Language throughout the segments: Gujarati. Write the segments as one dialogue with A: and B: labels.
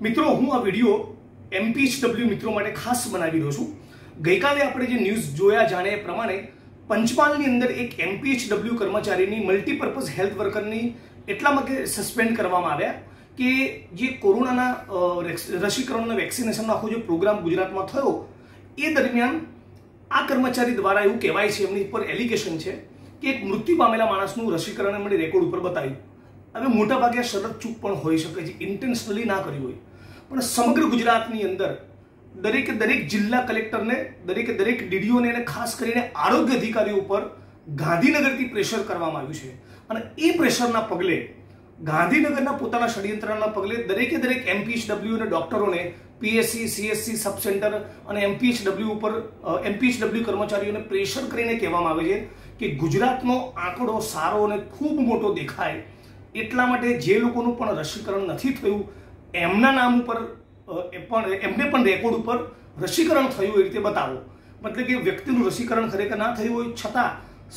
A: મિત્રો, હું આ વીડિયો એમપીએચડબલ્યુ મિત્રો માટે ખાસ બનાવી રહ્યો છું. ગઈકાલે આપણે જે ન્યૂઝ જોયા જાણે એ પ્રમાણે પંચમહાલની અંદર એક એમપીએચડબલ્યુ કર્મચારીની મલ્ટીપર્પઝ હેલ્થ વર્કરની એટલા માટે સસ્પેન્ડ કરવામાં આવ્યા કે જે કોરોનાના રસીકરણના વેક્સિનેશનનો આખો જે પ્રોગ્રામ ગુજરાતમાં થયો, એ દરમિયાન આ કર્મચારી દ્વારા એવું કહેવાય છે, એમની ઉપર એલિગેશન છે કે એક મૃત્યુ પામેલા માણસનું રસીકરણ એમણે રેકોર્ડ ઉપર બતાવ્યું. હવે મોટાભાગે આ શરત ચૂક પણ હોઈ શકે છે ઇન્ટેન્શનલી ના કરી હોય. પણ સમગ્ર ગુજરાતની અંદર દરેકે દરેક જિલ્લા કલેક્ટરને, દરેકે દરેક ડીડીઓને અને ખાસ કરીને આરોગ્ય અધિકારીઓ ઉપર ગાંધીનગરથી પ્રેશર કરવામાં આવ્યું છે. અને એ પ્રેશરના પગલે, ગાંધીનગરના પોતાના ષડયંત્રના પગલે દરેકે દરેક એમપીએચડબલ્યુ અને ડોક્ટરોને પીએસસી સીએસસી સબ સેન્ટર અને એમપીએચડબલ્યુ ઉપર એમપીએચડબલ્યુ કર્મચારીઓને પ્રેશર કરીને કહેવામાં આવે છે કે ગુજરાતનો આંકડો સારો અને ખૂબ મોટો દેખાય. એટલા માટે જે લોકોનું પણ રસીકરણ નથી થયું, એમના નામ ઉપર પણ, એમને પણ રેકોર્ડ ઉપર રસીકરણ થયું એ રીતે બતાવો. મતલબ કે વ્યક્તિનું રસીકરણ ખરેખર ના થયું હોય, છતાં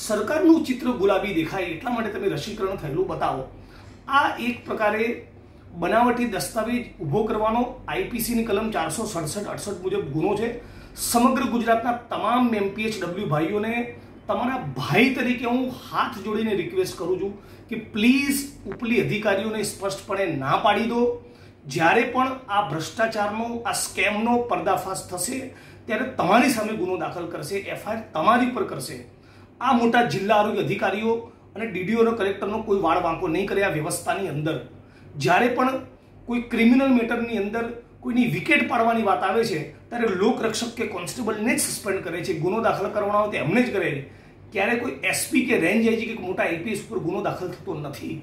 A: સરકારનું ચિત્ર ગુલાબી દેખાય એટલા માટે તમે રસીકરણ થયેલું બતાવો. આ એક પ્રકારે બનાવટી દસ્તાવેજ ઊભો કરવાનો આઈપીસીની કલમ ચારસો સડસઠ, અડસઠ મુજબ ગુનો છે. સમગ્ર ગુજરાતના તમામ એમપીએચડબલ્યુ ભાઈઓને તમારા ભાઈ તરીકે હું હાથ જોડીને રિક્વેસ્ટ કરું છું કે પ્લીઝ ઉપલી અધિકારીઓને સ્પષ્ટપણે ના પાડી દો. જ્યારે પણ આ ભ્રષ્ટાચારનો, આ સ્કેમનો પર્દાફાશ થશે, ત્યારે તમારી સામે ગુનો દાખલ કરશે, એફઆઈઆર તમારી પર કરશે. આ મોટા જિલ્લા આરોગ્ય અધિકારીઓ અને ડીડીઓનો કલેક્ટરનો કોઈ વાળ વાંકો નહીં કરે આ વ્યવસ્થાની અંદર. જ્યારે પણ કોઈ ક્રિમિનલ મેટરની અંદર કોઈની વિકેટ પાડવાની વાત આવે છે, ત્યારે લોકરક્ષક કે કોન્સ્ટેબલને જ સસ્પેન્ડ કરે છે. ગુનો દાખલ કરવાનો હોય તો એમને જ કરે છે. ક્યારે કોઈ એસપી કે રેન્જ આઈજી કે મોટા એપીએસ ઉપર ગુનો દાખલ થતો નથી.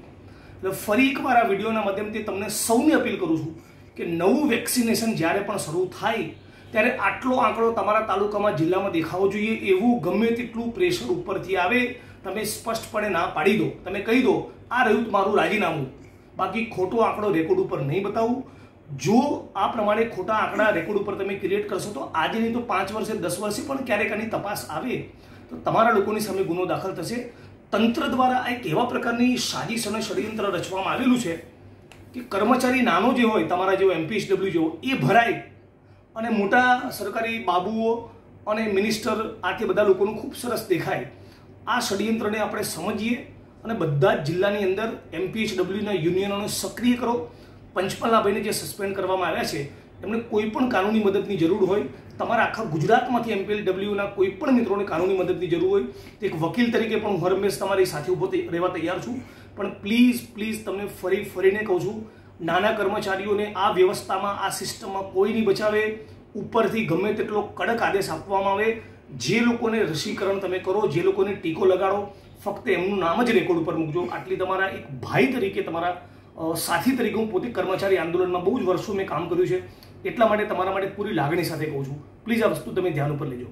A: એટલે ફરી એકવાર આ વિડીયોના માધ્યમથી તમને સૌને અપીલ કરું છું કે નવું વેક્સિનેશન જ્યારે પણ શરૂ થાય, ત્યારે આટલો આંકડો તમારા તાલુકામાં, જિલ્લામાં દેખાવો જોઈએ. એવું ગમે તેટલું પ્રેશર ઉપરથી આવે, તમે સ્પષ્ટપણે ના પાડી દો. તમે કહી દો, આ રહ્યું મારું રાજીનામું. બાકી ખોટો આંકડો રેકોર્ડ ઉપર નહીં બતાવું. જો આ પ્રમાણે ખોટા આંકડા રેકોર્ડ ઉપર તમે ક્રિએટ કરશો તો આજે નહીં તો પાંચ વર્ષે, દસ વર્ષે પણ ક્યારેક આની તપાસ આવે. તો તમારા લોકોની સામે ગુનો દાખલ થશે. તંત્ર દ્વારા એક એવા પ્રકારની સાજિશ અને ષડયંત્ર રચવામાં આવેલું છે કે કર્મચારી નાનો જે હોય, તમારા જેવો એમપીએસડબલ્યુ જેવો, એ ભરાય અને મોટા સરકારી બાબુઓ અને મિનિસ્ટર આ તે બધા લોકોનું ખૂબ સરસ દેખાય. આ ષડયંત્રને આપણે સમજીએ અને બધા જ જિલ્લાની અંદર એમપીએચડબલ્યુના યુનિયનોને સક્રિય કરો. પંચમહાલના ભાઈને જે સસ્પેન્ડ કરવામાં આવ્યા છે, એમને કોઈ પણ કાનૂની મદદની જરૂર હોય, તમારા આખા ગુજરાતમાંથી એમપીએલડબલ્યુના કોઈ પણ મિત્રોને કાનૂની મદદની જરૂર હોય, તો એક વકીલ તરીકે પણ હું હરમેશ તમારી સાથે ઊભો રહેવા તૈયાર છું. પણ પ્લીઝ પ્લીઝ તમને ફરી, ફરીને કહું છું, નાના કર્મચારીઓને આ વ્યવસ્થામાં, આ સિસ્ટમમાં કોઈ નહીં બચાવે. ઉપરથી ગમે તેટલો કડક આદેશ આપવામાં આવે. જે લોકોને રસીકરણ તમે કરો, જે લોકોને ટીકો લગાડો, ફક્ત એમનું નામ જ રેકોર્ડ ઉપર મૂકજો. આટલી તમારા એક ભાઈ તરીકે તમારા સાથી તરીકે હું પોતે કર્મચારી આંદોલનમાં બહુ જ વર્ષો મેં કામ કર્યું છે. એટલા માટે તમારા માટે પૂરી લાગણી સાથે કહું છું. પ્લીઝ આ વસ્તુ તમે ધ્યાન ઉપર લેજો.